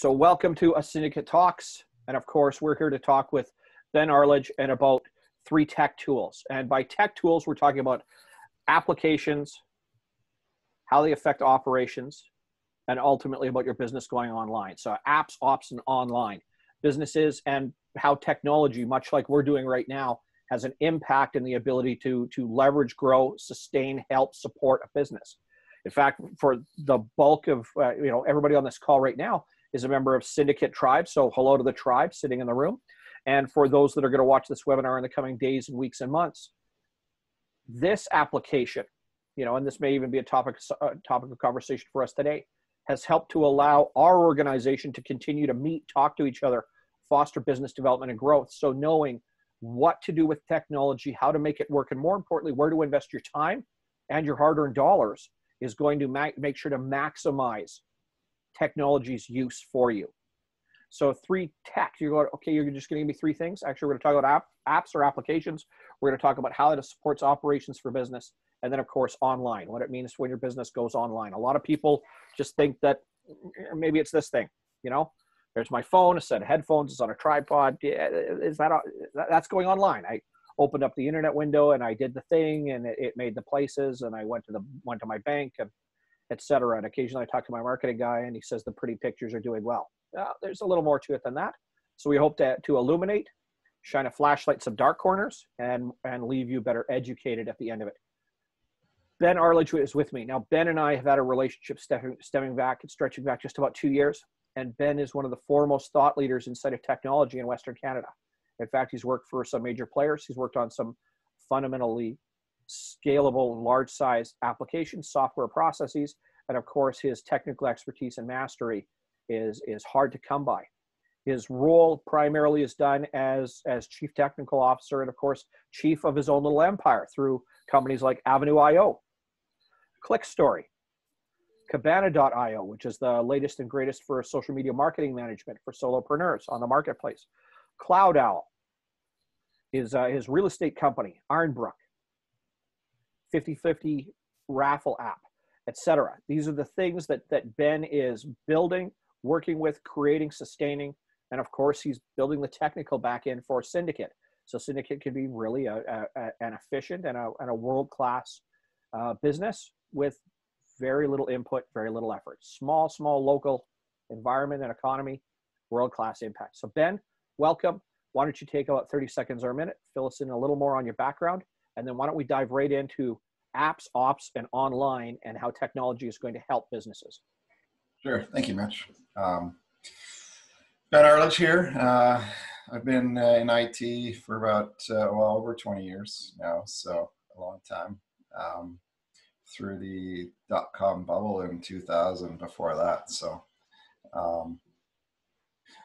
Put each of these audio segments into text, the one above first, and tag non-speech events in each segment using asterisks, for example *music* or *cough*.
So, welcome to a Cyndicate Talks. And of course, we're here to talk with Ben Arledge and about three tech tools. And by tech tools, we're talking about applications, how they affect operations, and ultimately about your business going online. So, apps, ops, and online businesses, and how technology, much like we're doing right now, has an impact in the ability to, to leverage, grow, sustain, help, support a business. In fact, for the bulk of uh, you know everybody on this call right now is a member of Cyndicate Tribe. So hello to the tribe sitting in the room. And for those that are going to watch this webinar in the coming days and weeks and months, this application, you know, and this may even be a topic a topic of conversation for us today, has helped to allow our organization to continue to meet, talk to each other, foster business development and growth. So knowing what to do with technology, how to make it work, and more importantly, where to invest your time and your hard-earned dollars is going to ma- make sure to maximize technology's use for you. So three tech, you're going, okay, you're just going to give me three things. Actually, we're going to talk about app, apps or applications. We're going to talk about how it supports operations for business. And then of course, online, what it means when your business goes online. A lot of people just think that mm, maybe it's this thing, you know, there's my phone, a set of headphones, it's on a tripod. Is that, that's going online. I opened up the internet window and I did the thing and it, it made the places and I went to the, went to my bank and etc. And occasionally I talk to my marketing guy and he says the pretty pictures are doing well. Uh, there's a little more to it than that. So we hope to, to illuminate, shine a flashlight some dark corners, and, and leave you better educated at the end of it. Ben Arledge is with me. Now, Ben and I have had a relationship stemming, stemming back and stretching back just about two years. And Ben is one of the foremost thought leaders inside of technology in Western Canada. In fact, he's worked for some major players. He's worked on some fundamentally scalable, large size applications, software processes, and of course, his technical expertise and mastery is, is hard to come by. His role primarily is done as, as chief technical officer and, of course, chief of his own little empire through companies like Avenue.io, ClickStory, Cabana.io, which is the latest and greatest for social media marketing management for solopreneurs on the marketplace. Cloud Owl is uh, his real estate company, Ironbrook, 50-50 raffle app, etc. These are the things that, that Ben is building, working with, creating, sustaining, and of course he's building the technical back end for Cyndicate. So Cyndicate can be really a, a, a, an efficient and a, and a world-class uh, business with very little input, very little effort. Small, small local environment and economy, world-class impact. So Ben, welcome. Why don't you take about 30 seconds or a minute, fill us in a little more on your background, and then why don't we dive right into apps, ops, and online and how technology is going to help businesses? Sure. Thank you, Mitch. Um, ben Arledge here. Uh, I've been uh, in IT for about, uh, well, over 20 years now, so a long time. Um, through the dot com bubble in 2000 before that. So um,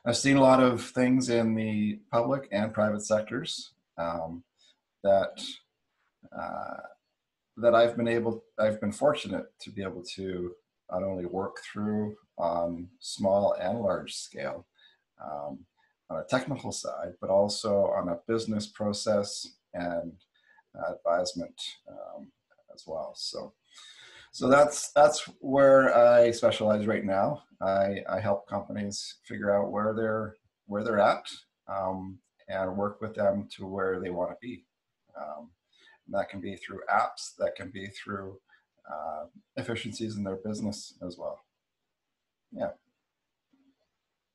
I've seen a lot of things in the public and private sectors um, that uh, that I've been able, I've been fortunate to be able to not only work through on small and large scale um, on a technical side, but also on a business process and advisement um, as well. So, so that's that's where I specialize right now. I, I help companies figure out where they're where they're at um, and work with them to where they want to be. Um, that can be through apps, that can be through uh, efficiencies in their business as well. Yeah.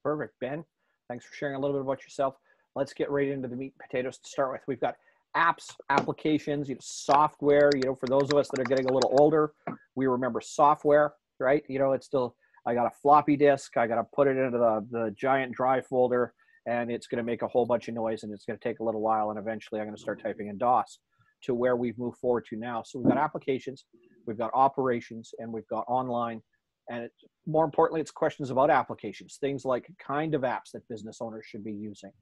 Perfect. Ben, thanks for sharing a little bit about yourself. Let's get right into the meat and potatoes to start with. We've got apps, applications, you know, software. You know, for those of us that are getting a little older, we remember software, right? You know, it's still, I got a floppy disk, I got to put it into the, the giant drive folder, and it's going to make a whole bunch of noise and it's going to take a little while, and eventually I'm going to start typing in DOS to where we've moved forward to now. So we've got applications, we've got operations, and we've got online. And it, more importantly, it's questions about applications, things like kind of apps that business owners should be using,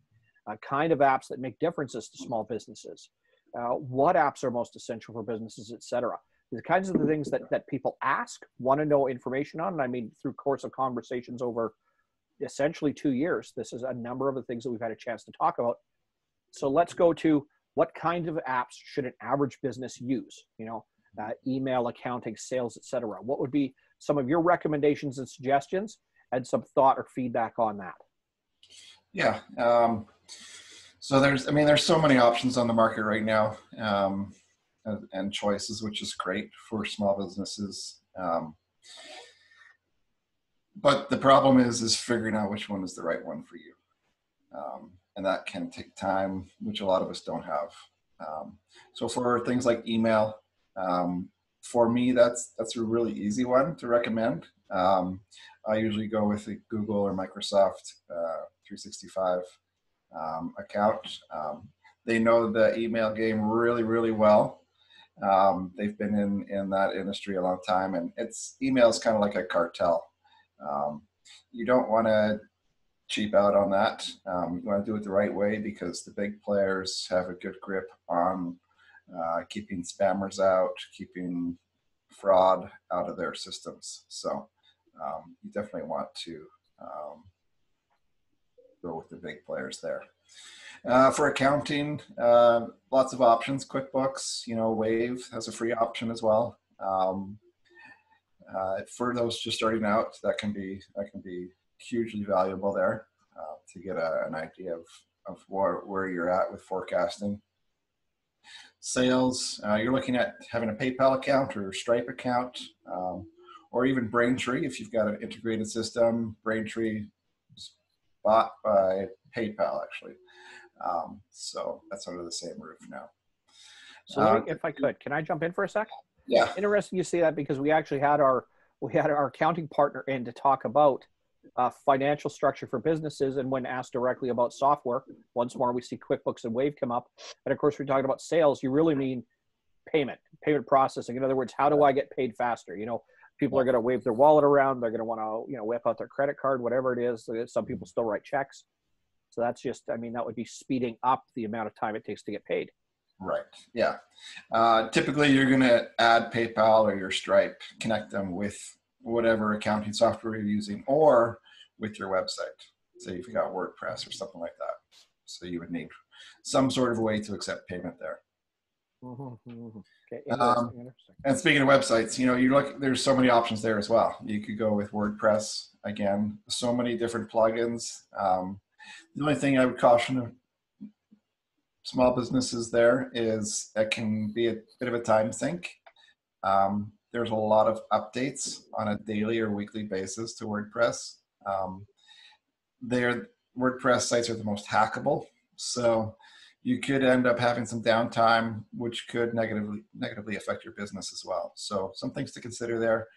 uh, kind of apps that make differences to small businesses, uh, what apps are most essential for businesses, et cetera. The kinds of the things that, that people ask, want to know information on. And I mean, through course of conversations over essentially two years, this is a number of the things that we've had a chance to talk about. So let's go to what kind of apps should an average business use? You know, uh, email, accounting, sales, etc. What would be some of your recommendations and suggestions? and some thought or feedback on that. Yeah. Um, so there's, I mean, there's so many options on the market right now um, and, and, choices, which is great for small businesses. Um, but the problem is, is figuring out which one is the right one for you. Um, and that can take time, which a lot of us don't have. Um, so for things like email, um, for me, that's that's a really easy one to recommend. Um, I usually go with a Google or Microsoft uh, 365 um, account. Um, they know the email game really, really well. Um, they've been in in that industry a long time, and it's email is kind of like a cartel. You don't want to cheap out on that. Um, you want to do it the right way because the big players have a good grip on uh, keeping spammers out, keeping fraud out of their systems. So um, you definitely want to um, go with the big players there. Uh, for accounting, uh, lots of options. QuickBooks, you know, Wave has a free option as well. Um, uh, for those just starting out, that can be that can be hugely valuable there uh, to get a, an idea of of where, where you're at with forecasting. Sales, uh, you're looking at having a PayPal account or Stripe account, um, or even Braintree if you've got an integrated system. Braintree is bought by PayPal actually, um, so that's under the same roof now. So uh, if I could, can I jump in for a sec? Yeah. Interesting you say that because we actually had our we had our accounting partner in to talk about uh, financial structure for businesses. And when asked directly about software, once more we see QuickBooks and Wave come up. And of course, we're talking about sales. You really mean payment, payment processing. In other words, how do I get paid faster? You know, people are going to wave their wallet around. They're going to want to, you know, whip out their credit card, whatever it is. Some people still write checks. So that's just, I mean, that would be speeding up the amount of time it takes to get paid. Right. Yeah. Uh, typically, you're going to add PayPal or your Stripe, connect them with whatever accounting software you're using or with your website. Say if you got WordPress or something like that. So you would need some sort of way to accept payment there. Mm-hmm, mm-hmm. Okay, interesting, um, interesting. And speaking of websites, you know, you look there's so many options there as well. You could go with WordPress again, so many different plugins. Um, the only thing I would caution small businesses there is it can be a bit of a time sink. Um, there's a lot of updates on a daily or weekly basis to WordPress. Um, their WordPress sites are the most hackable, so you could end up having some downtime, which could negatively negatively affect your business as well. So some things to consider there.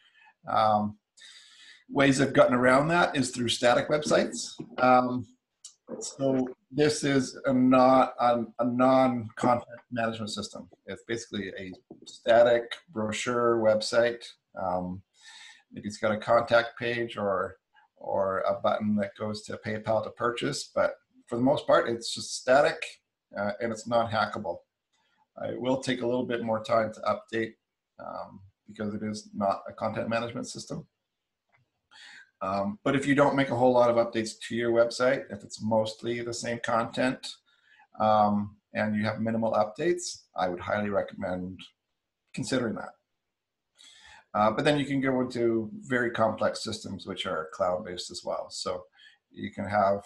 Um, ways I've gotten around that is through static websites. Um, so this is a not a, a non-content management system. It's basically a static brochure website. Um, maybe it's got a contact page or or a button that goes to PayPal to purchase, but for the most part, it's just static uh, and it's not hackable. It will take a little bit more time to update um, because it is not a content management system. Um, but if you don't make a whole lot of updates to your website, if it's mostly the same content um, and you have minimal updates, I would highly recommend considering that. Uh, but then you can go into very complex systems which are cloud-based as well. So you can have,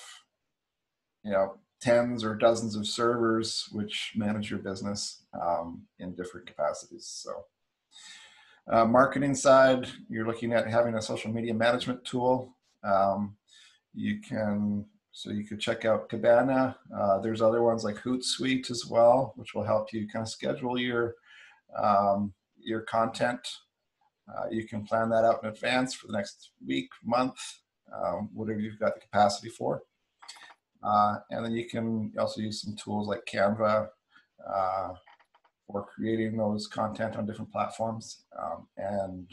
you know, tens or dozens of servers which manage your business um, in different capacities. So uh, marketing side, you're looking at having a social media management tool. Um, you can, so you could check out Cabana. Uh, there's other ones like Hootsuite as well, which will help you kind of schedule your, um, your content. Uh, you can plan that out in advance for the next week, month, um, whatever you've got the capacity for. Uh, and then you can also use some tools like Canva, uh, for creating those content on different platforms. Um, and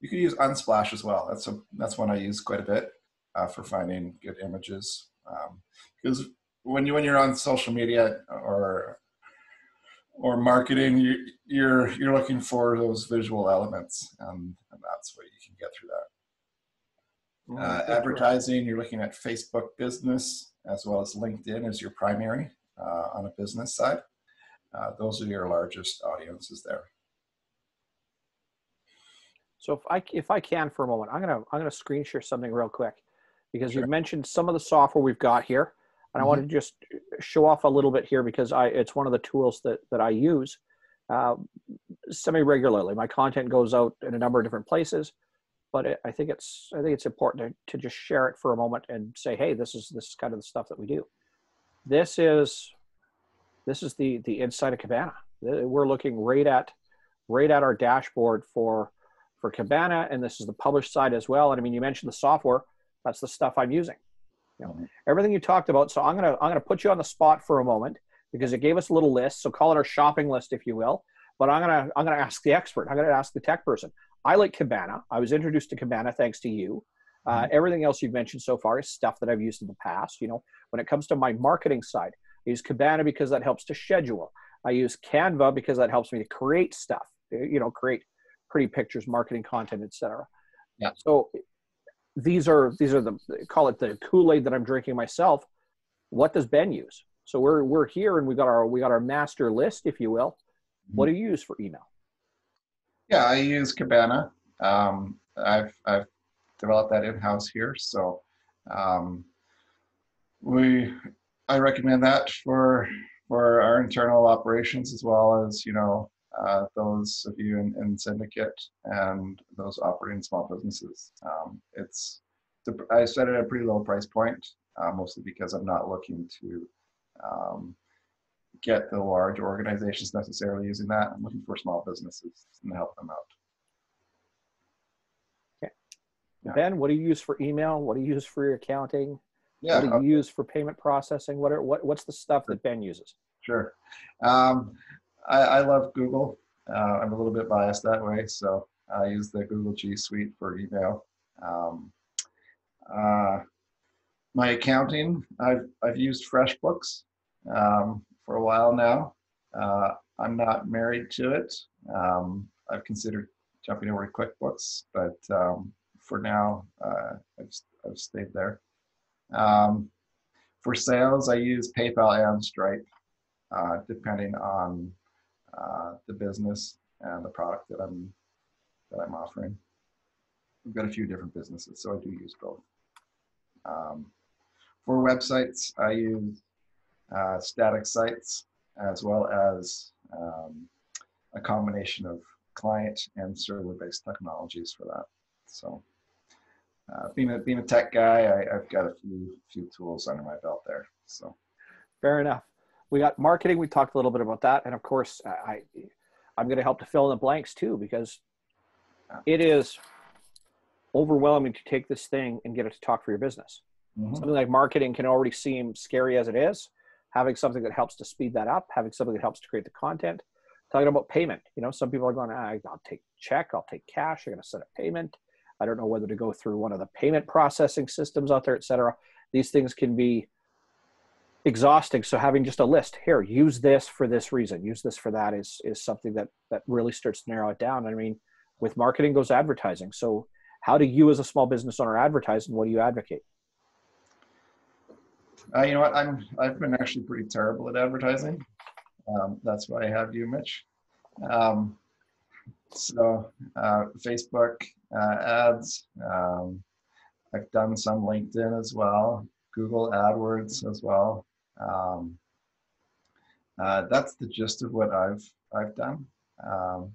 you could use Unsplash as well. That's a that's one I use quite a bit uh, for finding good images. Because um, when you when you're on social media or or marketing, you, you're you're looking for those visual elements, and, and that's what you can get through that. Uh, advertising, you're looking at Facebook business as well as LinkedIn as your primary uh, on a business side. Uh, those are your largest audiences there. So if I if I can for a moment, I'm gonna I'm gonna screen share something real quick. because Sure. you mentioned some of the software we've got here, and I Mhm. want to just show off a little bit here because I it's one of the tools that that I use uh, semi regularly. My content goes out in a number of different places, but it, I think it's I think it's important to, to just share it for a moment and say, hey, this is this is kind of the stuff that we do. This is this is the the inside of Cabana. We're looking right at right at our dashboard for for Cabana, and this is the published side as well. And I mean, you mentioned the software. That's the stuff I'm using. You know, everything you talked about. So I'm gonna I'm gonna put you on the spot for a moment because it gave us a little list. So call it our shopping list, if you will. But I'm gonna I'm gonna ask the expert. I'm gonna ask the tech person. I like Cabana. I was introduced to Cabana thanks to you. Uh, everything else you've mentioned so far is stuff that I've used in the past. You know, when it comes to my marketing side, I use Cabana because that helps to schedule. I use Canva because that helps me to create stuff. You know, create pretty pictures, marketing content, etc. Yeah. So these are these are the call it the Kool-Aid that I'm drinking myself. What does Ben use? So we're we're here and we got our we got our master list, if you will. What do you use for email? Yeah, I use Cabana. Um, I've I've developed that in house here, so um, we I recommend that for for our internal operations as well as you know uh, those of you in, in Cyndicate and those operating small businesses. Um, it's I set it at a pretty low price point, uh, mostly because I'm not looking to um, get the large organizations necessarily using that. I'm looking for small businesses and help them out. Yeah. Ben, what do you use for email? What do you use for your accounting? Yeah, what do you use for payment processing? What are what what's the stuff that Ben uses? sure. Um, I, I love Google. Uh, I'm a little bit biased that way, so I use the Google G Suite for email. Um, uh, my accounting, I've I've used FreshBooks um, for a while now. Uh, I'm not married to it. Um, I've considered jumping over to QuickBooks, but um, for now, uh, I've, I've stayed there. Um, for sales, I use PayPal and Stripe, uh, depending on uh, the business and the product that I'm that I'm offering. We've got a few different businesses, so I do use both. Um, for websites, I use uh, static sites as well as um, a combination of client and server-based technologies for that. So, uh, being a being a tech guy, I, I've got a few few tools under my belt there. So, Fair enough. We got marketing. We talked a little bit about that, and of course, I I'm going to help to fill in the blanks too because it is overwhelming to take this thing and get it to talk for your business. mhm. Something like marketing can already seem scary as it is. Having something that helps to speed that up, having something that helps to create the content. Talking about payment, you know, some people are going, ah, I'll take check, I'll take cash, I'm going to set a payment. I don't know whether to go through one of the payment processing systems out there, et cetera. These things can be exhausting. So having just a list here, use this for this reason, use this for that is is something that that really starts to narrow it down. I mean, with marketing goes advertising. So how do you as a small business owner advertise and what do you advocate? Uh, you know what? I'm I've been actually pretty terrible at advertising. Um, that's why I have you, Mitch. Um, so uh, Facebook uh, ads. Um, I've done some LinkedIn as well, Google AdWords as well. Um, uh, that's the gist of what I've I've done. Um,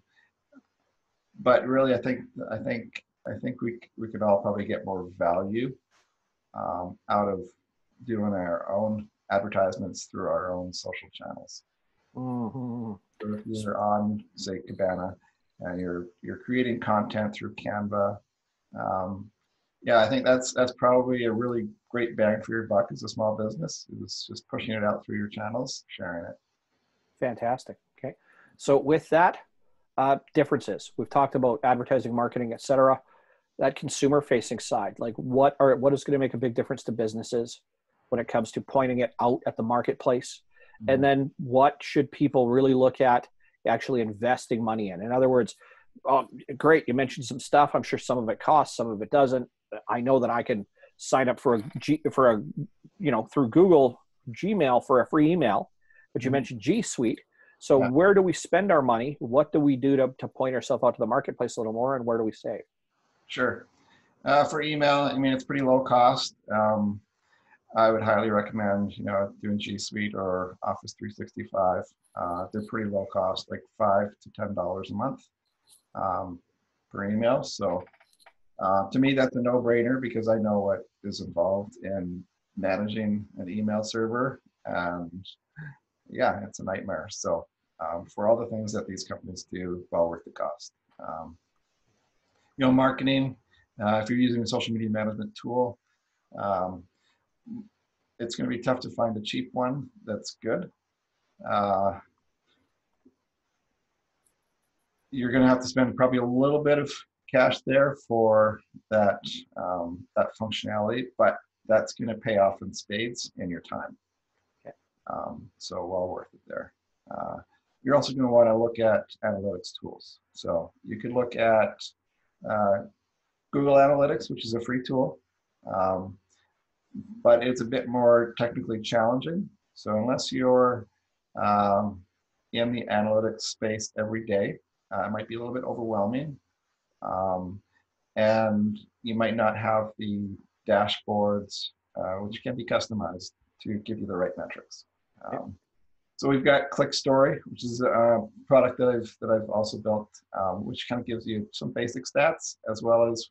but really, I think I think I think we we could all probably get more value um, out of doing our own advertisements through our own social channels. Mm-hmm. So if you're on, say, Cabana, and you're you're creating content through Canva, um, yeah, I think that's that's probably a really great bang for your buck as a small business. It's just pushing it out through your channels, sharing it. Fantastic. Okay. So with that, uh, differences. We've talked about advertising, marketing, et cetera. That consumer facing side, like what are what is going to make a big difference to businesses when it comes to pointing it out at the marketplace? And then what should people really look at actually investing money in? In other words, um, great, you mentioned some stuff. I'm sure some of it costs, some of it doesn't. I know that I can sign up for a G, for a you know through Google Gmail for a free email, but you Mhm. mentioned G Suite. So Yeah. where do we spend our money? What do we do to, to point ourselves out to the marketplace a little more, and where do we save? Sure. Uh, for email, I mean, it's pretty low cost. Um, I would highly recommend, you know, doing G Suite or Office 365. Uh, they're pretty low cost, like five to ten dollars a month um, per email. So uh, to me, that's a no-brainer because I know what is involved in managing an email server, and yeah, it's a nightmare. So um, for all the things that these companies do, well worth the cost. Um, you know, marketing. Uh, if you're using a social media management tool, um, it's going to be tough to find a cheap one that's good. Uh, you're going to have to spend probably a little bit of cash there for that um, that functionality, but that's going to pay off in spades in your time. Okay. Um, so well worth it there. Uh, you're also going to want to look at analytics tools. So you could look at uh, Google Analytics, which is a free tool. Um, but it's a bit more technically challenging. So unless you're um, in the analytics space every day, uh, it might be a little bit overwhelming. Um, and you might not have the dashboards, uh, which can be customized to give you the right metrics. Um, so we've got ClickStory, which is a product that I've that I've also built, um, which kind of gives you some basic stats as well as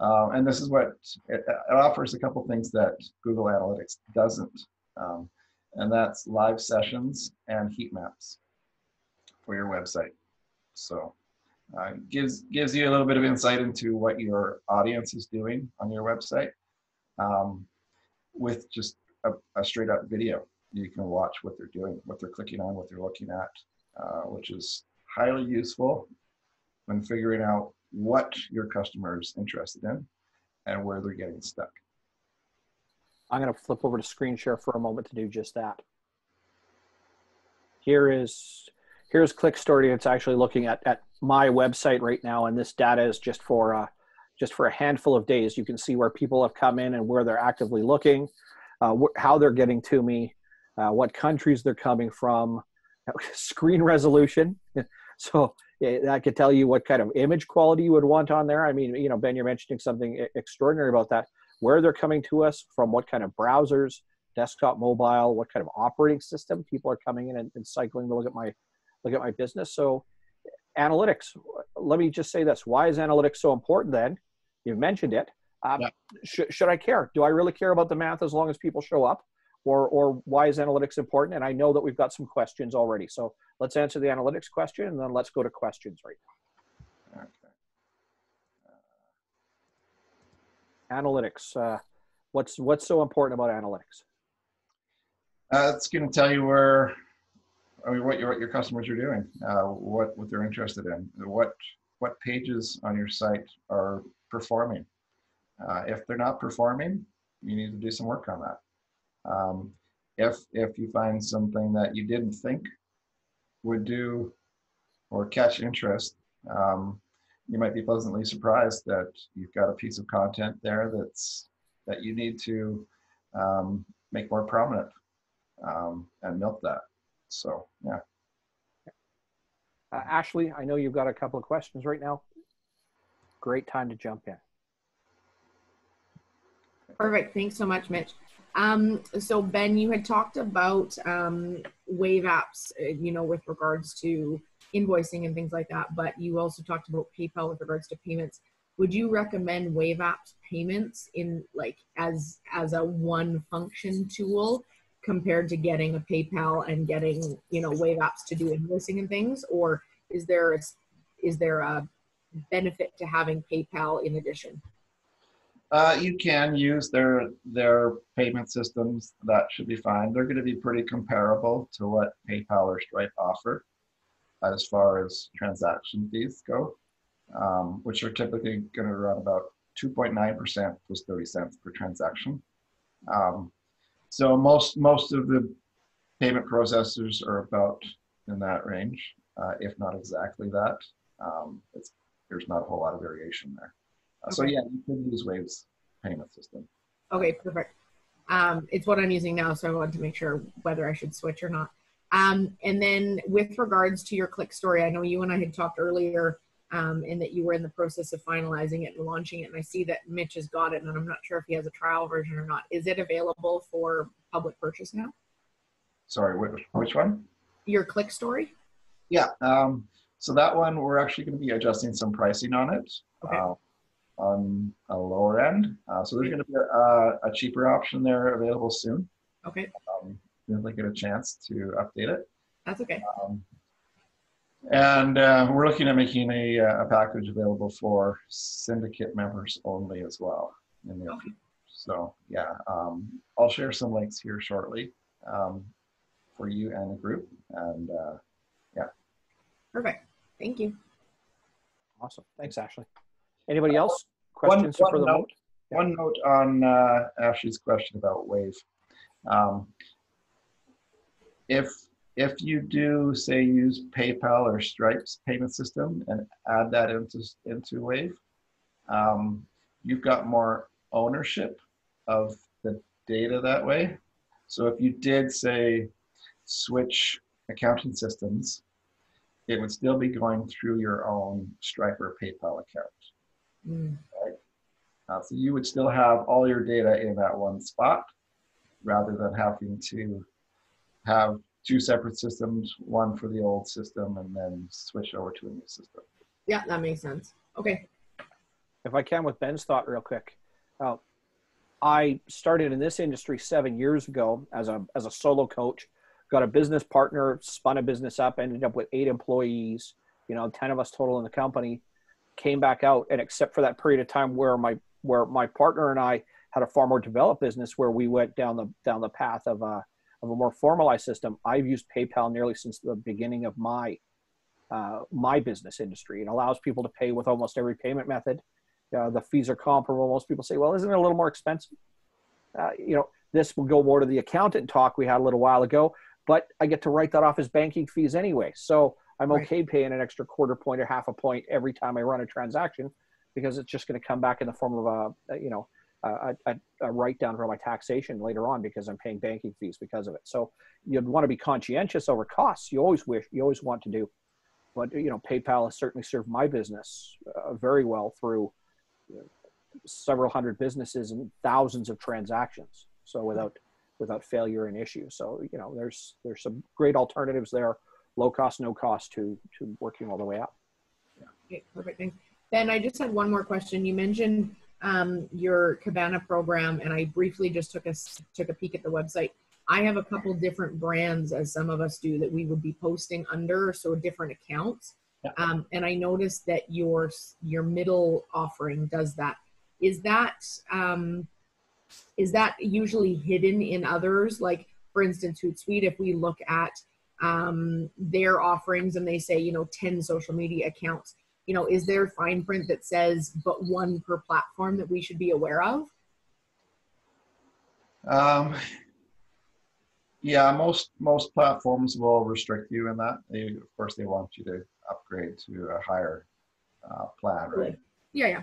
um, and this is what it, it, offers a couple things that Google Analytics doesn't. Um, and that's live sessions and heat maps for your website. So uh, gives gives you a little bit of insight into what your audience is doing on your website um, with just a, a, straight up video. You can watch what they're doing, what they're clicking on, what they're looking at, uh, which is highly useful when figuring out what your customer is interested in and where they're getting stuck. I'm going to flip over to screen share for a moment to do just that. Here is here's ClickStory. It's actually looking at, at my website right now, and this data is just for uh, just for a handful of days. You can see where people have come in and where they're actively looking, uh, wh- how they're getting to me, uh, what countries they're coming from, *laughs* screen resolution. *laughs* so I could tell you what kind of image quality you would want on there. I mean, you know, Ben, you're mentioning something extraordinary about that. Where they're coming to us from, what kind of browsers, desktop, mobile, what kind of operating system people are coming in and, and cycling to look at my look at my business. So, analytics. Let me just say this: Why is analytics so important? Then you've mentioned it. Um, yeah. sh- should I care? Do I really care about the math as long as people show up? or or why is analytics important? And I know that we've got some questions already. So let's answer the analytics question, and then let's go to questions right now. Okay. Uh, analytics. Uh, what's what's so important about analytics? Uh, it's going to tell you where, I mean, what your what your customers are doing, uh, what what they're interested in, what what pages on your site are performing. Uh, if they're not performing, you need to do some work on that. Um, if if you find something that you didn't think would do or catch interest, um, you might be pleasantly surprised that you've got a piece of content there that's that you need to um, make more prominent um, and milk that. So yeah. Uh, Ashley, I know you've got a couple of questions right now. Great time to jump in. Perfect. Thanks so much, Mitch. Um, so Ben, you had talked about um, Wave apps, uh, you know, with regards to invoicing and things like that, but you also talked about PayPal with regards to payments. Would you recommend Wave apps payments in like as as a one function tool compared to getting a PayPal and getting you know Wave apps to do invoicing and things, or is there a, is there a benefit to having PayPal in addition? Uh, you can use their their payment systems. That should be fine. They're going to be pretty comparable to what PayPal or Stripe offer as far as transaction fees go, um, which are typically going to run about 2.9% plus 30 cents per transaction. Um, so most most of the payment processors are about in that range, uh, if not exactly that. Um, there's not a whole lot of variation there. Okay. So yeah, you could use Wave's payment system. Okay, perfect. Um, it's what I'm using now, so I wanted to make sure whether I should switch or not. Um, and then with regards to your ClickStory, I know you and I had talked earlier um, and that you were in the process of finalizing it and launching it. And I see that Mitch has got it, and I'm not sure if he has a trial version or not. Is it available for public purchase now? Sorry, which, which one? Your ClickStory? Yeah. Um, so that one, we're actually going to be adjusting some pricing on it Okay. uh, on a lower end. Uh, so there's going to be a, a cheaper option there available soon. Okay, Um, they get a chance to update it. that's okay. Um, and uh, we're looking at making a, uh, a package available for Cyndicate members only as well. In the Okay. So yeah, um, I'll share some links here shortly um, for you and the group. And uh, yeah. Perfect. Thank you. Awesome. Thanks, Ashley. Anybody else? One- Questions one for the note. vote? Yeah. One note on uh, Ashley's question about Wave. Um, if if you do say use PayPal or Stripe's payment system and add that into into Wave, um, you've got more ownership of the data that way. So if you did say switch accounting systems, it would still be going through your own Stripe or PayPal account. Mm, Uh, so you would still have all your data in that one spot rather than having to have two separate systems, one for the old system and then switch over to a new system. Yeah, that makes sense. Okay. if I can, with Ben's thought, real quick. Uh, I started in this industry seven years ago as a as a solo coach. Got a business partner, spun a business up, ended up with eight employees. You know, ten of us total in the company. Came back out, and except for that period of time where my where my partner and I had a far more developed business, where we went down the down the path of a of a more formalized system. I've used PayPal nearly since the beginning of my uh, my business industry. It allows people to pay with almost every payment method uh, the fees are comparable. Most people say, well, isn't it a little more expensive? Uh, you know, this will go more to the accountant talk we had a little while ago, but I get to write that off as banking fees anyway. So I'm Right. okay paying an extra quarter point or half a point every time I run a transaction because it's just going to come back in the form of a, a you know, a, a, a write down for my taxation later on because I'm paying banking fees because of it. So you'd want to be conscientious over costs. You always wish, you always want to do, but you know, PayPal has certainly served my business uh, very well through several hundred businesses and thousands of transactions. So without without failure and issue. So you know, there's there's some great alternatives there, low cost, no cost to to working all the way up. Okay, perfect. Thanks. Ben, I just had one more question. You mentioned um, your Cabana program, and I briefly just took a took a peek at the website. I have a couple different brands, as some of us do, that we would be posting under, so different accounts. Yeah. Um, and I noticed that your your middle offering does that. Is that um, is that usually hidden in others? Like, for instance, Hootsuite, if we look at um, their offerings and they say, you know, 10 social media accounts, you know, is there fine print that says but one per platform that we should be aware of? Um, yeah, most most platforms will restrict you in that. They, of course, they want you to upgrade to a higher uh, plan, right? Yeah, yeah.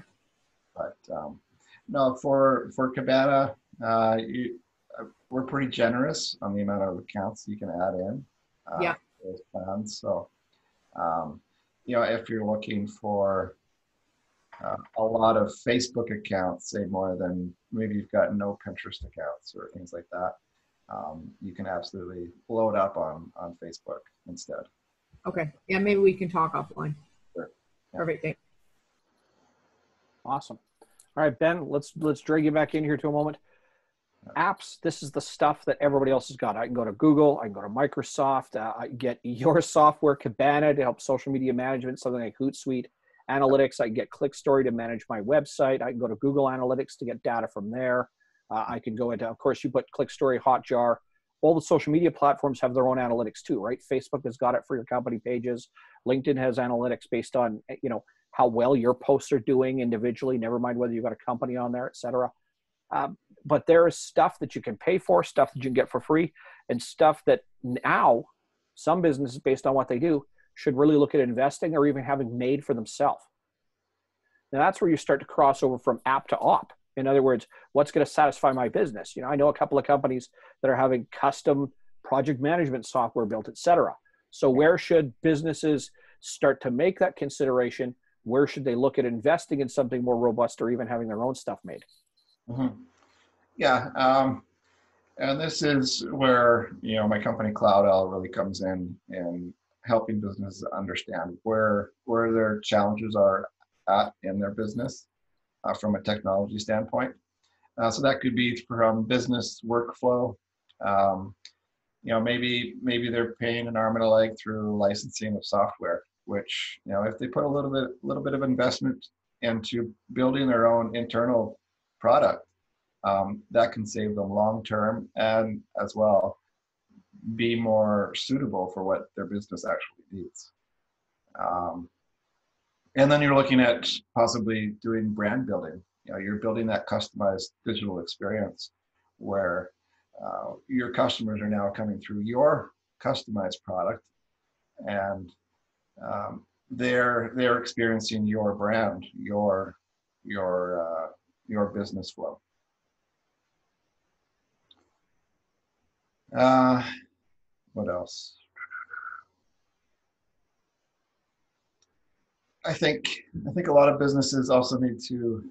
But um, no, for for Cabana, uh, you, uh, we're pretty generous on the amount of accounts you can add in. Uh, Yeah. Plans. So, um, you know, if you're looking for uh, a lot of Facebook accounts, say more than maybe you've got no Pinterest accounts or things like that, um, you can absolutely load up on on Facebook instead. Okay. Yeah, maybe we can talk offline. Sure. Yeah. Perfect. Thanks. Awesome. All right, Ben, let's let's drag you back in here to a moment. Apps, this is the stuff that everybody else has got. I can go to Google, I can go to Microsoft, uh, I get *laughs* your software, Cabana, to help social media management, something like Hootsuite. Analytics, I can get ClickStory to manage my website. I can go to Google Analytics to get data from there. Uh, I can go into, of course, you put ClickStory, Hotjar. All the social media platforms have their own analytics too, right? Facebook has got it for your company pages. LinkedIn has analytics based on, you know, how well your posts are doing individually, never mind whether you've got a company on there, et cetera. Um, but there is stuff that you can pay for, stuff that you can get for free, and stuff that now some businesses, based on what they do, should really look at investing or even having made for themselves. Now that's where you start to cross over from app to op. In other words, what's going to satisfy my business? You know, I know a couple of companies that are having custom project management software built, et cetera. So where should businesses start to make that consideration where should they look at investing in something more robust or even having their own stuff made? Mm-hmm. Yeah, um, and this is where you know my company Cloud Owl really comes in and helping businesses understand where where their challenges are at in their business uh, from a technology standpoint. Uh, so that could be from business workflow. Um, you know, maybe maybe they're paying an arm and a leg through licensing of software, which you know, if they put a little bit little bit of investment into building their own internal product, um, that can save them long term and as well be more suitable for what their business actually needs. Um, and then you're looking at possibly doing brand building. You know, you're building that customized digital experience where uh, your customers are now coming through your customized product, and um, they're they're experiencing your brand, your your uh, your business flow. Uh, what else? I think I think a lot of businesses also need to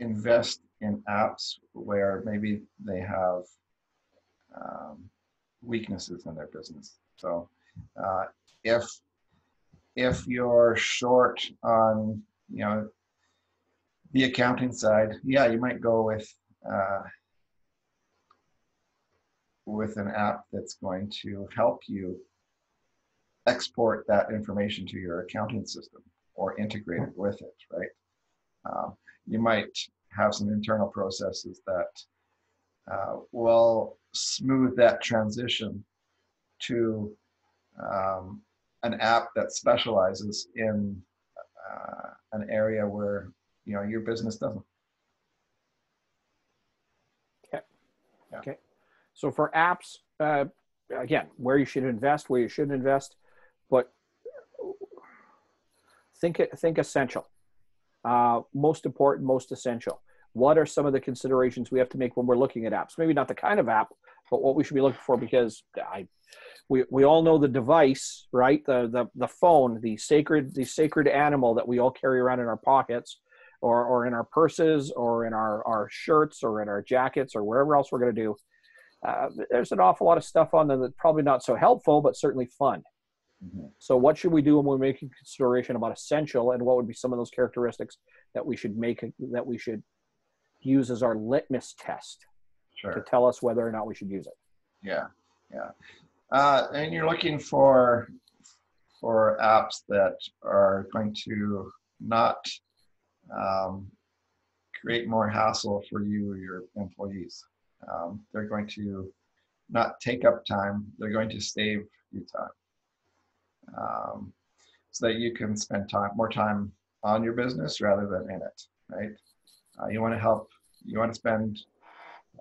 invest in apps where maybe they have um, weaknesses in their business. So uh, if if you're short on you know the accounting side, yeah, you might go with uh, with an app that's going to help you export that information to your accounting system or integrate it with it, right? Um, you might have some internal processes that uh, will smooth that transition to um, an app that specializes in uh, an area where you know your business doesn't. Okay. Yeah. Okay. So for apps, uh, again, where you should invest, where you shouldn't invest, but think it think essential, uh, most important, most essential. What are some of the considerations we have to make when we're looking at apps? Maybe not the kind of app, but what we should be looking for because I, we, we all know the device, right? The, the, the phone, the sacred, the sacred animal that we all carry around in our pockets or, or in our purses or in our, our shirts or in our jackets or wherever else we're going to do uh, there's an awful lot of stuff on them that's probably not so helpful, but certainly fun. Mm-hmm. So, what should we do when we're making consideration about essential, and what would be some of those characteristics that we should make that we should use as our litmus test sure. to tell us whether or not we should use it? Yeah, yeah. Uh, and you're looking for for apps that are going to not um, create more hassle for you or your employees. Um, they're going to not take up time. They're going to save you time, um, so that you can spend time more time on your business rather than in it. Right? Uh, you want to help. You want to spend,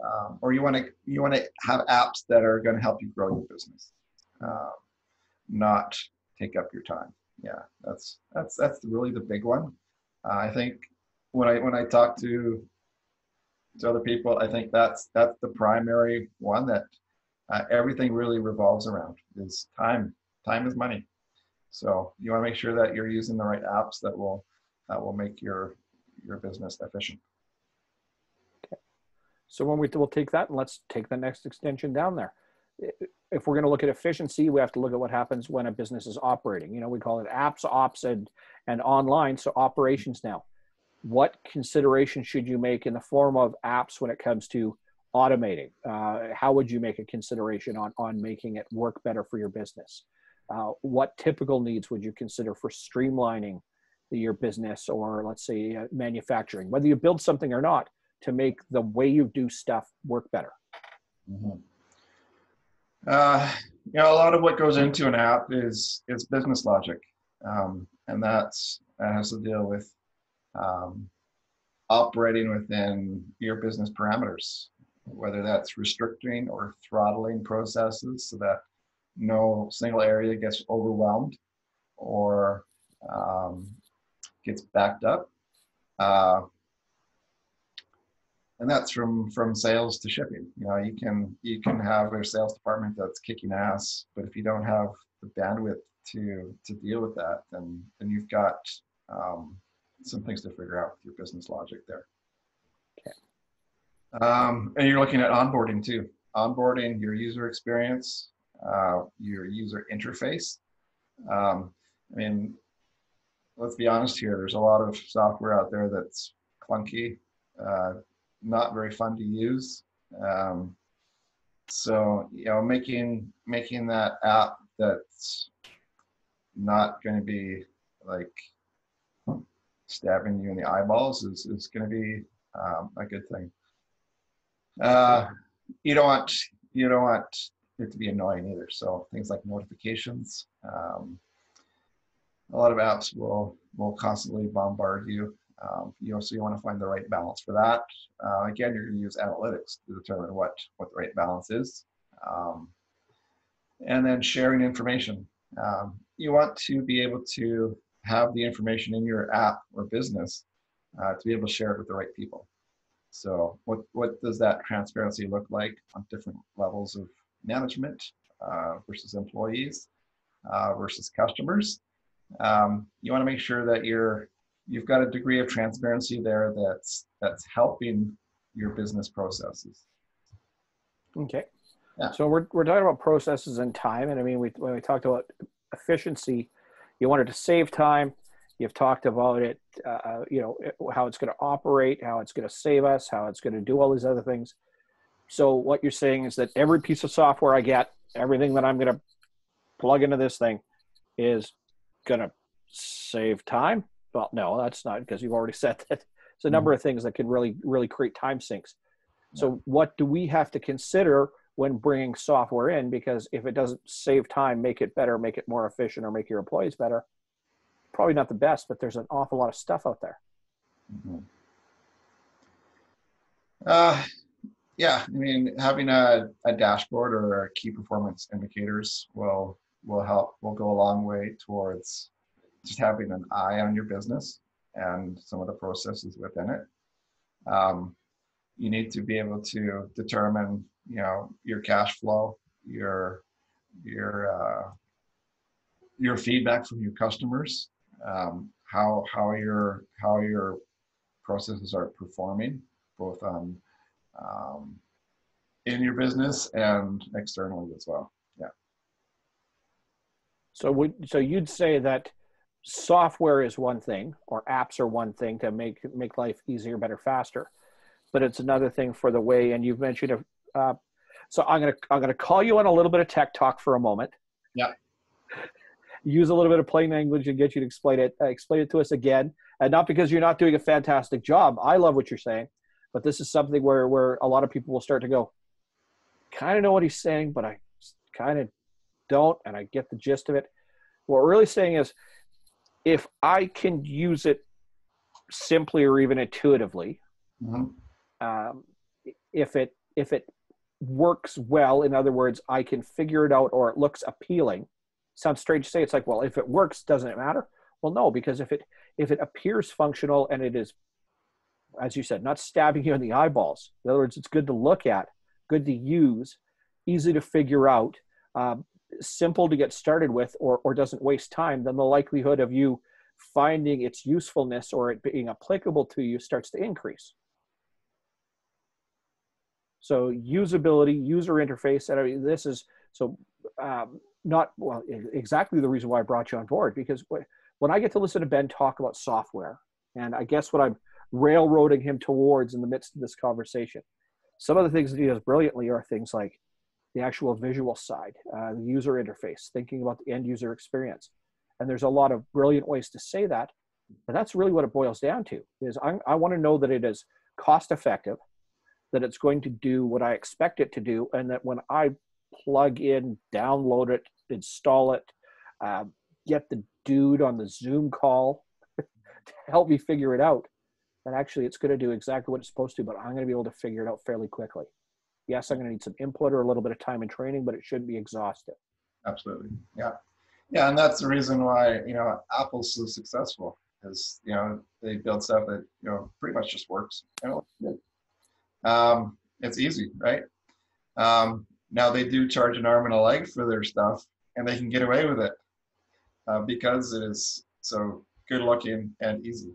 um, or you want to you want to have apps that are going to help you grow your business, um, not take up your time. Yeah, that's that's that's really the big one. Uh, I think when I when I talk to to other people. I think that's that's the primary one that uh, everything really revolves around is time. Time is money. So you want to make sure that you're using the right apps that will that will make your your business efficient. Okay. So when we will take that and let's take the next extension down there. If we're going to look at efficiency, we have to look at what happens when a business is operating. You know, we call it apps, ops, and and online. So operations now what consideration should you make in the form of apps when it comes to automating? Uh, how would you make a consideration on, on making it work better for your business? Uh, what typical needs would you consider for streamlining your business or let's say uh, manufacturing, whether you build something or not, to make the way you do stuff work better? Mm-hmm. Uh, you know, a lot of what goes into an app is is business logic, um, and that's that has to deal with um, operating within your business parameters, whether that's restricting or throttling processes so that no single area gets overwhelmed or um, gets backed up. Uh, and that's from from sales to shipping. You know, you can you can have a sales department that's kicking ass, but if you don't have the bandwidth to to deal with that, then then you've got um, some things to figure out with your business logic there. Um, and you're looking at onboarding too. Onboarding your user experience, uh, your user interface. Um, I mean, let's be honest here. There's a lot of software out there that's clunky, uh, not very fun to use. Um, so you know, making making that app that's not going to be like stabbing you in the eyeballs is, is going to be um, a good thing. Uh, you don't want you don't want it to be annoying either. So things like notifications. Um, a lot of apps will will constantly bombard you. Um, you know, so you want to find the right balance for that. Uh, again, you're going to use analytics to determine what what the right balance is, um, and then sharing information. Um, you want to be able to have the information in your app or business uh, to be able to share it with the right people. So what, what does that transparency look like on different levels of management uh, versus employees uh, versus customers? Um, you want to make sure that you're you've got a degree of transparency there that's that's helping your business processes. Okay. Yeah. So we're, we're talking about processes and time. And I mean, we, when we talked about efficiency, you wanted to save time. You've talked about it, uh, you know, how it's going to operate, how it's going to save us, how it's going to do all these other things. So what you're saying is that every piece of software I get, everything that I'm going to plug into this thing is going to save time. Well, no, that's not because you've already *laughs* said that. It's a number Mm-hmm. of things that can really, really create time sinks. So what do we have to consider when bringing software in? Because if it doesn't save time, make it better, make it more efficient, or make your employees better, probably not the best. But there's an awful lot of stuff out there. Mhm. Uh, yeah, I mean, having a, a dashboard or key performance indicators will will help. Will go a long way towards just having an eye on your business and some of the processes within it. Um, you need to be able to determine, you know, your cash flow, your your uh, your feedback from your customers, um, how how your how your processes are performing, both on um, in your business and externally as well. Yeah. So would so you'd say that software is one thing, or apps are one thing to make make life easier, better, faster, but it's another thing for the way. And you've mentioned a. Uh, so I'm gonna I'm gonna call you on a little bit of tech talk for a moment. Yeah. Use a little bit of plain language and get you to explain it. Uh, explain it to us again, and not because you're not doing a fantastic job. I love what you're saying, but this is something where where a lot of people will start to go, kind of know what he's saying, but I kind of don't, and I get the gist of it. What we're really saying is, if I can use it simply or even intuitively, Mhm. um, if it if it works well, in other words, I can figure it out or it looks appealing. Sounds strange to say. It's like, well, if it works, doesn't it matter? Well, no, because if it if it appears functional and it is, as you said, not stabbing you in the eyeballs. In other words, it's good to look at, good to use, easy to figure out, um, simple to get started with, or or doesn't waste time. Then the likelihood of you finding its usefulness or it being applicable to you starts to increase. So usability, user interface, and I mean, this is so um, not well exactly the reason why I brought you on board because when I get to listen to Ben talk about software, and I guess what I'm railroading him towards in the midst of this conversation, some of the things that he does brilliantly are things like the actual visual side, uh, the user interface, thinking about the end user experience, and there's a lot of brilliant ways to say that, but that's really what it boils down to. Is I, I want to know that it is cost effective that it's going to do what I expect it to do, and that when I plug in, download it, install it, uh, get the dude on the Zoom call *laughs* to help me figure it out, that actually it's going to do exactly what it's supposed to, but I'm going to be able to figure it out fairly quickly. Yes, I'm going to need some input or a little bit of time and training, but it shouldn't be exhaustive. Absolutely. Yeah. Yeah. And that's the reason why, you know, Apple's so successful is, you know, they build stuff that, you know, pretty much just works. And it. Um, it's easy, right? Um, now they do charge an arm and a leg for their stuff and they can get away with it uh, because it is so good looking and easy.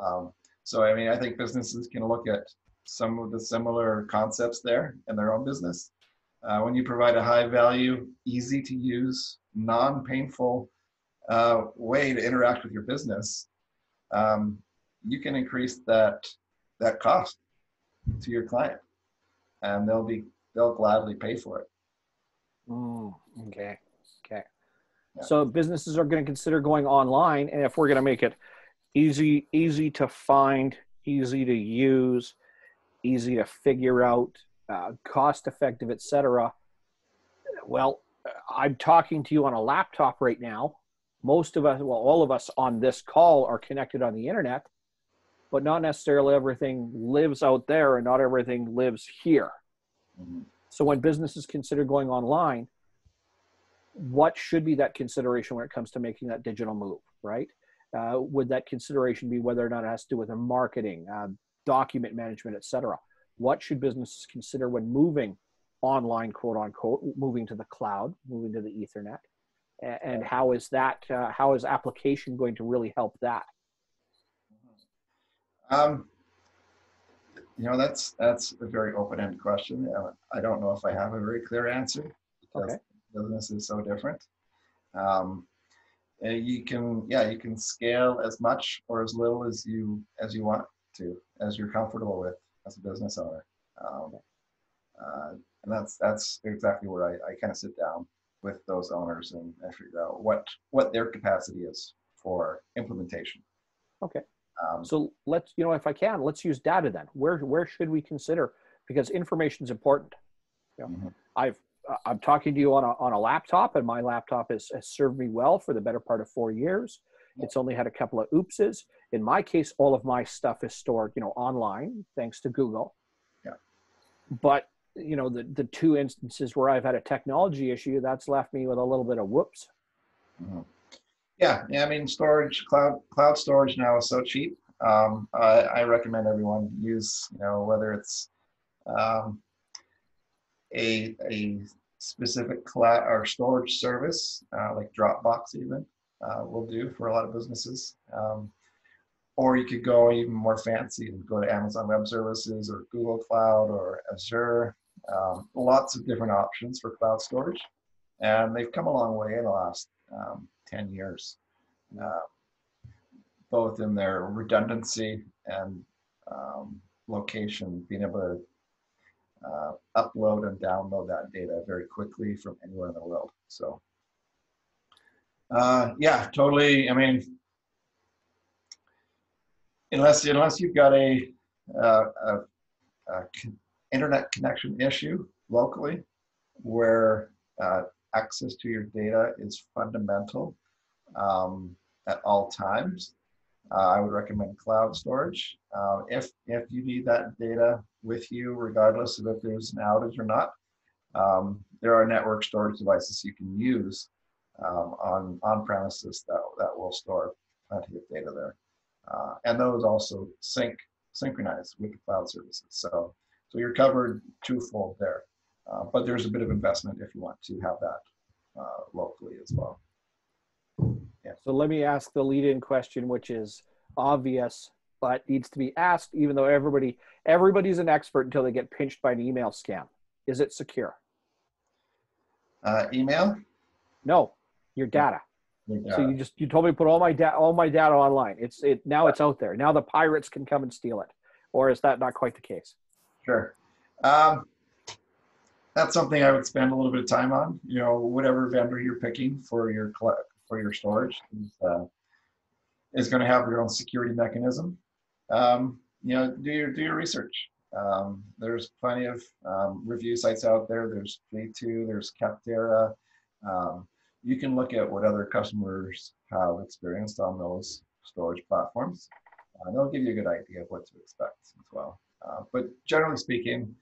Um, so I mean, I think businesses can look at some of the similar concepts there in their own business. Uh, when you provide a high value, easy to use, non painful uh, way to interact with your business, um, you can increase that that cost to your client, and they'll be they'll gladly pay for it. Mm, okay. Okay. Yeah. So businesses are going to consider going online, and if we're going to make it easy, easy to find, easy to use, easy to figure out, uh, cost effective, etc. Well, I'm talking to you on a laptop right now. Most of us, well, all of us on this call are connected on the internet, but not necessarily everything lives out there and not everything lives here. Mm-hmm. So when businesses consider going online, what should be that consideration when it comes to making that digital move, right? Uh, would that consideration be whether or not it has to do with their marketing, uh, document management, et cetera? What should businesses consider when moving online, quote unquote, moving to the cloud, moving to the Ethernet? And how is that, uh, how is application going to really help that? Um, you know, that's that's a very open-ended question. I don't know if I have a very clear answer because okay. business is so different. Um, you can, yeah, you can scale as much or as little as you as you want to, as you're comfortable with as a business owner. Um, uh, and that's that's exactly where I, I kind of sit down with those owners and, and figure out what what their capacity is for implementation. Okay. Um, so let's, you know, if I can, let's use data then. Where where should we consider? Because information is important. You know, mm-hmm. I've I'm talking to you on a on a laptop, and my laptop has, has served me well for the better part of four years. It's only had a couple of oopses. In my case, all of my stuff is stored, you know, online thanks to Google. Yeah. But you know, the the two instances where I've had a technology issue, that's left me with a little bit of whoops. Mm-hmm. Yeah, yeah. I mean, storage, cloud, cloud storage now is so cheap. Um, I, I, recommend everyone use, you know, whether it's um, a a specific cloud or storage service uh, like Dropbox, even uh, will do for a lot of businesses. Um, or you could go even more fancy and go to Amazon Web Services or Google Cloud or Azure. Um, lots of different options for cloud storage, and they've come a long way in the last um, 10 years, uh, both in their redundancy and um, location, being able to uh, upload and download that data very quickly from anywhere in the world. So, uh, yeah, totally. I mean, unless unless you've got a, uh, a, a internet connection issue locally, where uh, access to your data is fundamental um, at all times. Uh, I would recommend cloud storage. Uh, if, if you need that data with you, regardless of if there's an outage or not, um, there are network storage devices you can use um, on, on premises that, that will store plenty of data there. Uh, and those also sync synchronize with the cloud services. So, so you're covered twofold there. Uh, but there's a bit of investment if you want to have that uh, locally as well. Yeah. So let me ask the lead-in question, which is obvious but needs to be asked, even though everybody everybody's an expert until they get pinched by an email scam. Is it secure? Uh, email? No, your data. So you just you told me to put all my data all my data online. It's it now it's out there. Now the pirates can come and steal it, or is that not quite the case? Sure. Um, that's something I would spend a little bit of time on. You know, whatever vendor you're picking for your for your storage is, uh, is going to have your own security mechanism. Um, you know, do your do your research. Um, there's plenty of um, review sites out there. There's G2, there's Capterra. Um, you can look at what other customers have experienced on those storage platforms. Uh, they'll give you a good idea of what to expect as well. Uh, but generally speaking,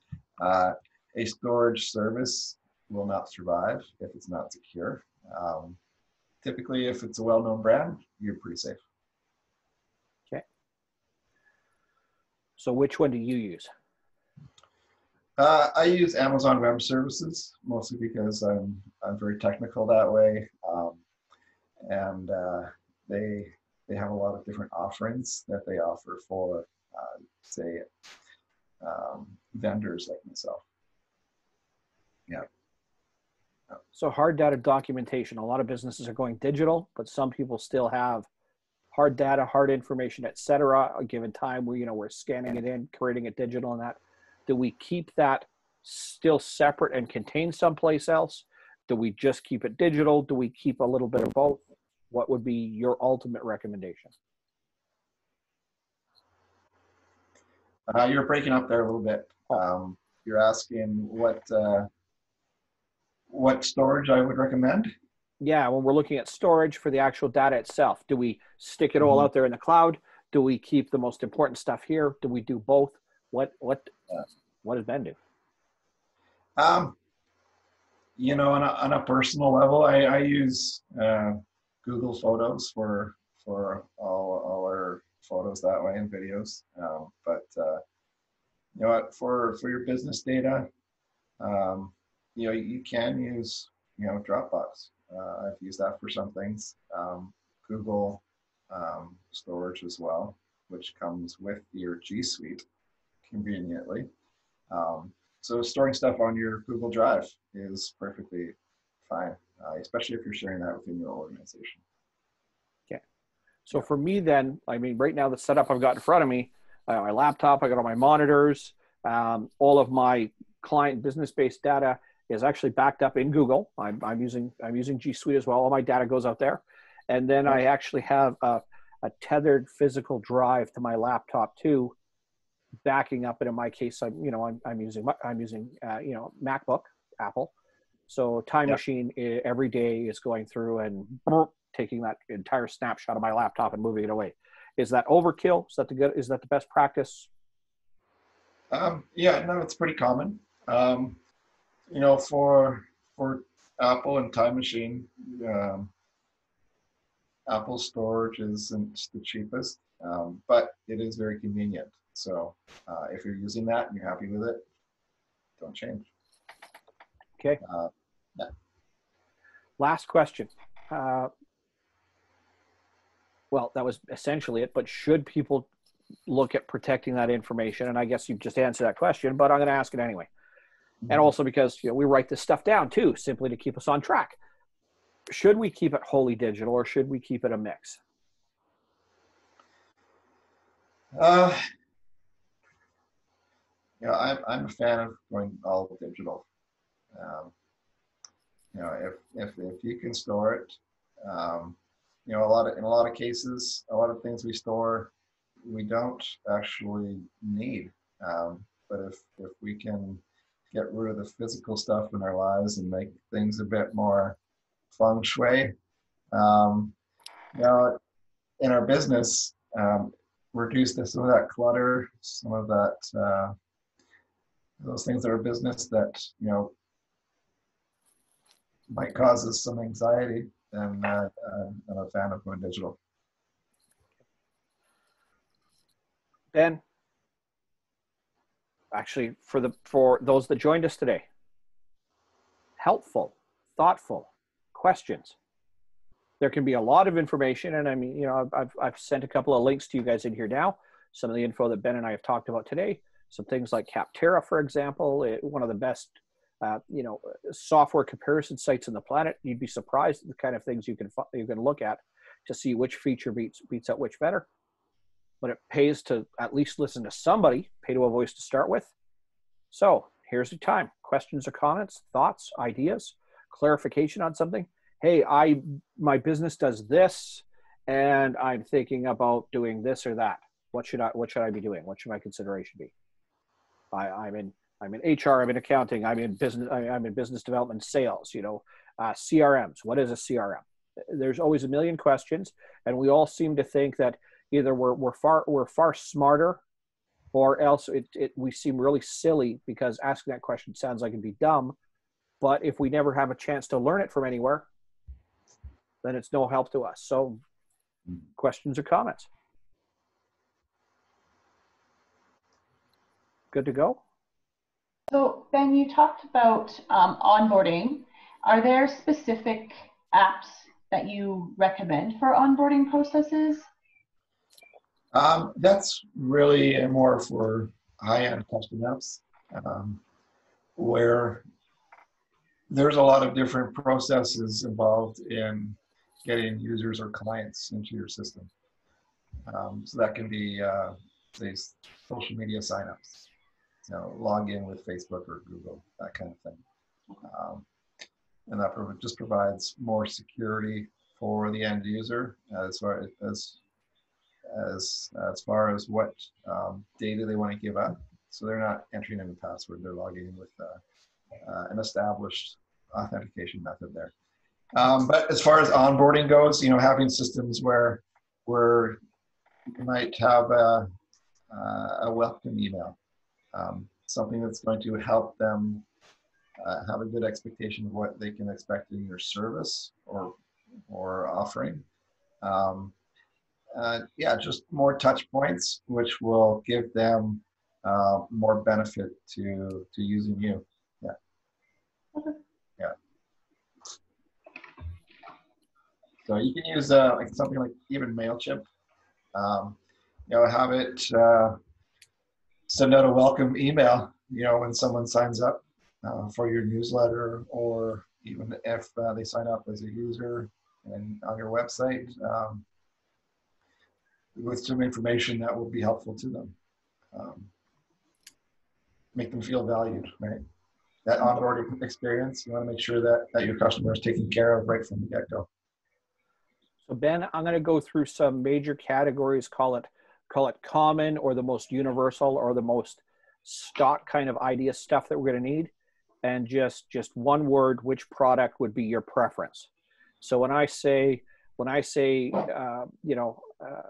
uh, a storage service will not survive if it's not secure. Um, typically, if it's a well-known brand, you're pretty safe. Okay. So which one do you use? Uh, I use Amazon Web Services mostly because I'm I'm very technical that way, um, and uh, they they have a lot of different offerings that they offer for, uh, say, um, vendors like myself. Yeah. So hard data documentation. A lot of businesses are going digital, but some people still have hard data, hard information, et cetera. A given time, we you know we're scanning it in, creating it digital, and that. Do we keep that still separate and contained someplace else? Do we just keep it digital? Do we keep a little bit of both? What would be your ultimate recommendation? Uh, you're breaking up there a little bit. Um, you're asking what uh, what storage I would recommend. Yeah, when we're looking at storage for the actual data itself, do we stick it all Mhm. out there in the cloud? Do we keep the most important stuff here? Do we do both? What what what does Ben do? Um, you know, on a, on a personal level, I, I use uh, Google Photos for for all, all our photos that way and videos. Um, but uh, you know what, for for your business data, um, you know, you can use you know Dropbox. Uh, I've used that for some things. Um, Google um, storage as well, which comes with your G Suite conveniently. Um, so storing stuff on your Google Drive is perfectly fine, uh, especially if you're sharing that within your organization. Okay. So for me, then, I mean, right now the setup I've got in front of me, I got my laptop, I got all my monitors, um, all of my client business-based data is actually backed up in Google. I'm, I'm using I'm using G Suite as well. All my data goes out there, and then I actually have a, a tethered physical drive to my laptop too, backing up. And in my case, I'm you know I'm, I'm using I'm using uh, you know MacBook Apple, so Time Yeah. Machine every day is going through and taking that entire snapshot of my laptop and moving it away. Is that overkill? Is that the good? Is that the best practice? Um, yeah, no, it's pretty common. Um, you know, for for Apple and Time Machine, um, Apple storage isn't the cheapest, um, but it is very convenient. So uh, if you're using that and you're happy with it, don't change. Okay. Uh, Last question. Uh, well, that was essentially it. But should people look at protecting that information? And I guess you've just answered that question, but I'm going to ask it anyway. And also because you know we write this stuff down too, simply to keep us on track. Should we keep it wholly digital, or should we keep it a mix? Uh, yeah, I'm, I'm a fan of going all digital. Um, you know, if, if, if you can store it, um, you know, a lot of, in a lot of cases, a lot of things we store, we don't actually need. Um, but if, if we can get rid of the physical stuff in our lives and make things a bit more feng shui, um, you know, in our business, um, reduce the, some of that clutter, some of that, uh, those things that are business that, you know, might cause us some anxiety, then uh, uh, I'm a fan of going digital. Ben, actually, for the for those that joined us today, helpful, thoughtful questions. There can be a lot of information, and I mean, you know, I've, I've, I've sent a couple of links to you guys in here now. Some of the info that Ben and I have talked about today. Some things like Capterra, for example, it, one of the best, uh, you know, software comparison sites on the planet. You'd be surprised at the kind of things you can you can look at to see which feature beats beats out which better but it pays to at least listen to somebody, pay to a voice to start with. So here's the time. Questions or comments, thoughts, ideas, clarification on something. Hey, I my business does this and I'm thinking about doing this or that. What should I what should I be doing? What should my consideration be? I, I'm in I'm in HR, I'm in accounting, I'm in business I'm in business development sales, you know, uh, CRMs. What is a CRM? There's always a million questions, and we all seem to think that either we're, we're far we're far smarter or else it, it we seem really silly because asking that question sounds like it'd be dumb but if we never have a chance to learn it from anywhere then it's no help to us so questions or comments good to go So Ben, you talked about um, onboarding. Are there specific apps that you recommend for onboarding processes? Um, that's really more for high-end custom apps, um, where there's a lot of different processes involved in getting users or clients into your system. Um, so that can be, uh, say, social media signups, you know, log in with Facebook or Google, that kind of thing. Um, and that just provides more security for the end user as far as as as far as what um, data they want to give up. So they're not entering in a password; they're logging in with uh, uh, an established authentication method there. Um, but as far as onboarding goes, you know, having systems where where you might have a, uh, a welcome email, um, something that's going to help them uh, have a good expectation of what they can expect in your service or or offering. Um, uh, yeah, just more touch points, which will give them uh, more benefit to to using you. Yeah. Okay. Yeah. So you can use uh, like something like even Mailchimp. Um, you know, have it uh, send out a welcome email. You know, when someone signs up uh, for your newsletter, or even if uh, they sign up as a user and on your website. Um, with some information that will be helpful to them. Um, make them feel valued, right? That onboarding experience, you want to make sure that, that your customer is taken care of right from the get-go. So Ben, I'm going to go through some major categories, call it call it common or the most universal or the most stock kind of idea stuff that we're going to need and just just one word which product would be your preference so when i say when i say uh, you know uh,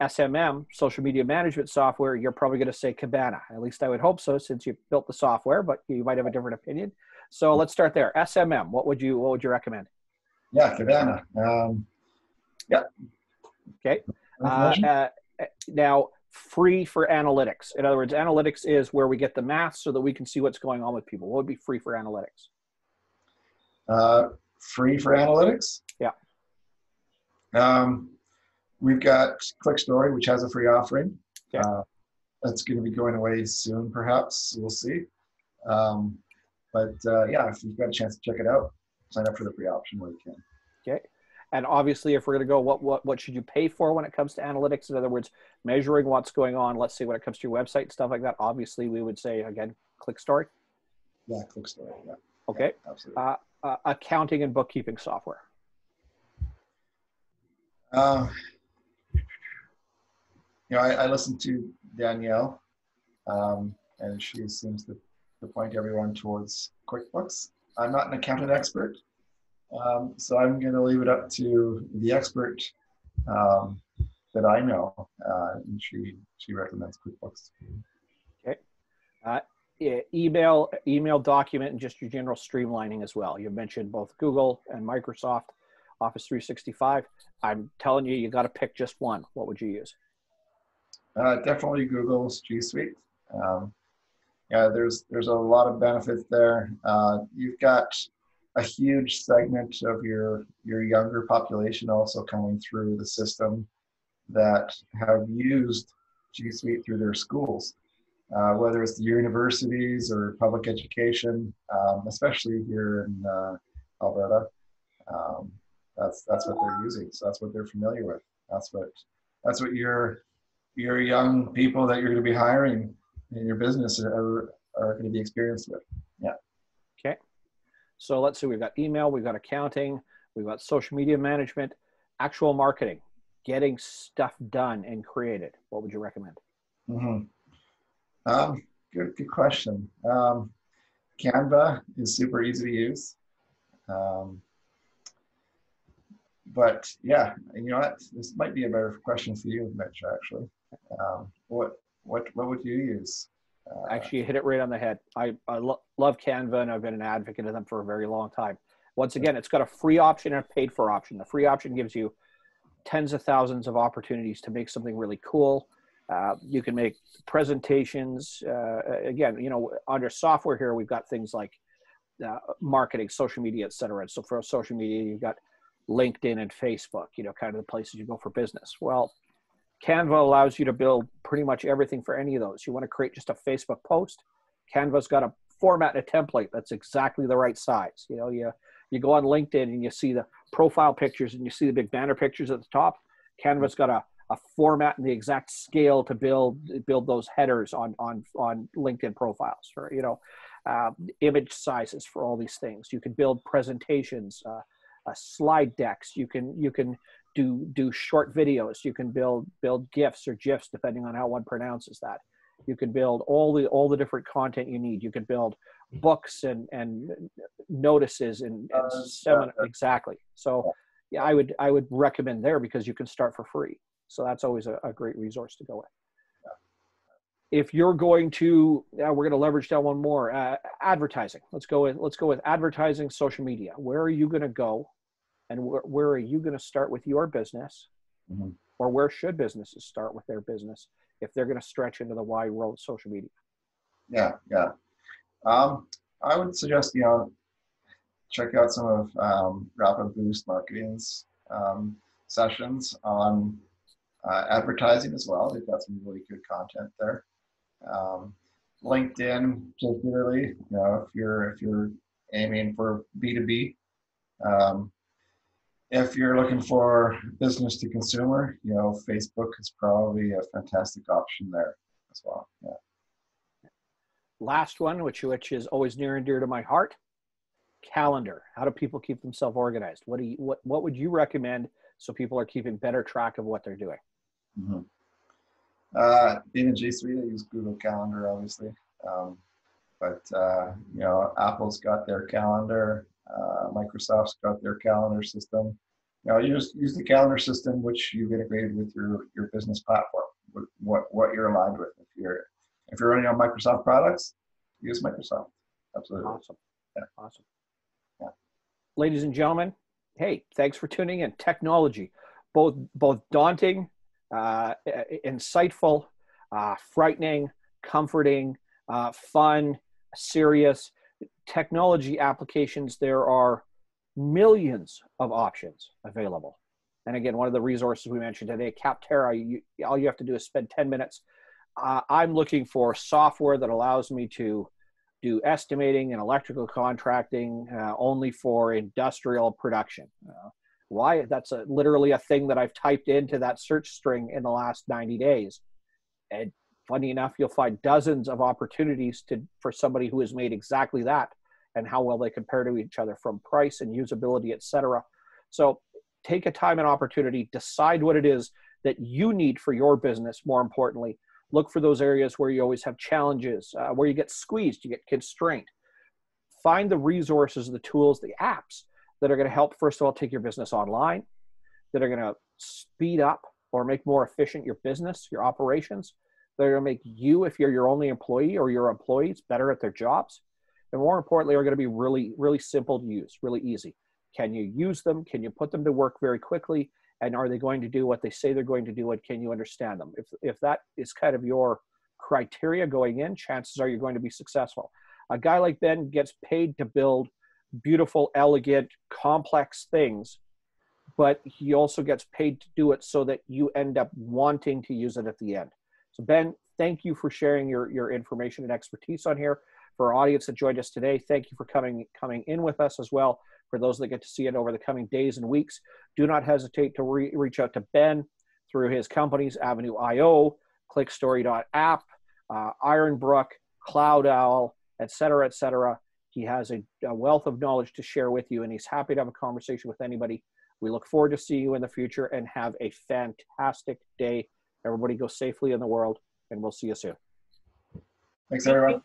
SMM, social media management software, you're probably going to say Cabana. At least I would hope so, since you built the software, but you might have a different opinion. So let's start there. SMM, what would you what would you recommend? Yeah, Cabana. Um, yeah. Okay. Uh, uh, now, free for analytics. In other words, analytics is where we get the math so that we can see what's going on with people. What would be free for analytics? Uh, free for analytics? Yeah. Um, We've got ClickStory, which has a free offering. Okay. Uh, that's going to be going away soon, perhaps. We'll see. Um, but uh, yeah, if you've got a chance to check it out, sign up for the free option where you can. Okay. And obviously, if we're going to go, what, what, what should you pay for when it comes to analytics? In other words, measuring what's going on, let's say when it comes to your website, stuff like that, obviously we would say, again, ClickStory. Yeah, ClickStory. Yeah. Okay. Yeah, absolutely. Uh, uh, accounting and bookkeeping software. Uh, you know, I, I listened to Danielle, um, and she seems to, to point everyone towards QuickBooks. I'm not an accountant expert, um, so I'm going to leave it up to the expert um, that I know, uh, and she she recommends QuickBooks. Okay. Uh, email, email document, and just your general streamlining as well. You mentioned both Google and Microsoft Office 365. I'm telling you, you got to pick just one. What would you use? Uh, definitely Google's G Suite. Um, yeah, there's there's a lot of benefits there. Uh, you've got a huge segment of your your younger population also coming through the system that have used G Suite through their schools, uh, whether it's the universities or public education, um, especially here in uh, Alberta. Um, that's that's what they're using. So that's what they're familiar with. That's what that's what your your young people that you're going to be hiring in your business are, are going to be experienced with. So let's see, we've got email, we've got accounting, we've got social media management, actual marketing, getting stuff done and created. What would you recommend? Mm-hmm. Um, good, good question. Um, Canva is super easy to use. Um, but yeah, you know what? This might be a better question for you, Mitch. Actually, um, what what what would you use? Uh, Actually, you hit it right on the head. I, I lo- love Canva, and I've been an advocate of them for a very long time. Once again, it's got a free option and a paid for option. The free option gives you tens of thousands of opportunities to make something really cool. Uh, you can make presentations. Uh, again, you know, under software here, we've got things like uh, marketing, social media, et cetera. So for social media, you've got LinkedIn and Facebook, you know, kind of the places you go for business. Well, Canva allows you to build pretty much everything for any of those. You want to create just a Facebook post. Canva's got a format and a template that's exactly the right size. You know, you you go on LinkedIn and you see the profile pictures and you see the big banner pictures at the top. Canva's got a, a format and the exact scale to build build those headers on on on LinkedIn profiles for you know uh, image sizes for all these things. You can build presentations, uh, uh, slide decks. You can you can do do short videos. You can build build gifs or gifs depending on how one pronounces that. You can build all the all the different content you need. You can build books and and notices and, and uh, seminar exactly. So yeah, I would I would recommend there because you can start for free. So that's always a, a great resource to go with if you're going to uh, we're going to leverage that one more uh, advertising let's go with let's go with advertising social media where are you going to go and wh- where are you going to start with your business mm-hmm. or where should businesses start with their business if they're going to stretch into the wide world of social media yeah yeah um, i would suggest you know check out some of um, rapid boost marketing's um, sessions on uh, advertising as well they've got some really good content there um, LinkedIn, particularly, you know, if you're if you're aiming for B2B. Um, if you're looking for business to consumer, you know, Facebook is probably a fantastic option there as well. Yeah. Last one, which which is always near and dear to my heart, calendar. How do people keep themselves organized? What do you what what would you recommend so people are keeping better track of what they're doing? Mm-hmm. Uh, being in G Suite, I use Google Calendar, obviously. Um, but, uh, you know, Apple's got their calendar, uh, Microsoft's got their calendar system. You know, use, use the calendar system which you've integrated with your, your business platform, what, what you're aligned with. If you're, if you're running on Microsoft products, use Microsoft. Absolutely. Awesome. Yeah. Awesome. Yeah. Ladies and gentlemen, hey, thanks for tuning in. Technology, both both daunting uh, insightful, uh, frightening, comforting, uh, fun, serious technology applications. There are millions of options available. And again, one of the resources we mentioned today, Capterra, you, all you have to do is spend 10 minutes. Uh, I'm looking for software that allows me to do estimating and electrical contracting uh, only for industrial production. Uh, why that's a, literally a thing that I've typed into that search string in the last 90 days. And funny enough, you'll find dozens of opportunities to for somebody who has made exactly that and how well they compare to each other from price and usability, etc. So take a time and opportunity, decide what it is that you need for your business. More importantly, look for those areas where you always have challenges, uh, where you get squeezed, you get constrained. Find the resources, the tools, the apps that are going to help, first of all, take your business online, that are going to speed up or make more efficient your business, your operations. that are going to make you, if you're your only employee or your employees, better at their jobs. And more importantly, are going to be really, really simple to use, really easy. Can you use them? Can you put them to work very quickly? And are they going to do what they say they're going to do? And can you understand them? If, if that is kind of your criteria going in, chances are you're going to be successful. A guy like Ben gets paid to build beautiful, elegant, complex things, but he also gets paid to do it so that you end up wanting to use it at the end. So, Ben, thank you for sharing your, your information and expertise on here. For our audience that joined us today, thank you for coming coming in with us as well. For those that get to see it over the coming days and weeks, do not hesitate to re- reach out to Ben through his companies, Avenue IO, ClickStory.app, uh, Ironbrook, Cloud Owl, et cetera, et cetera. He has a, a wealth of knowledge to share with you, and he's happy to have a conversation with anybody. We look forward to seeing you in the future and have a fantastic day. Everybody go safely in the world, and we'll see you soon. Thanks, everyone.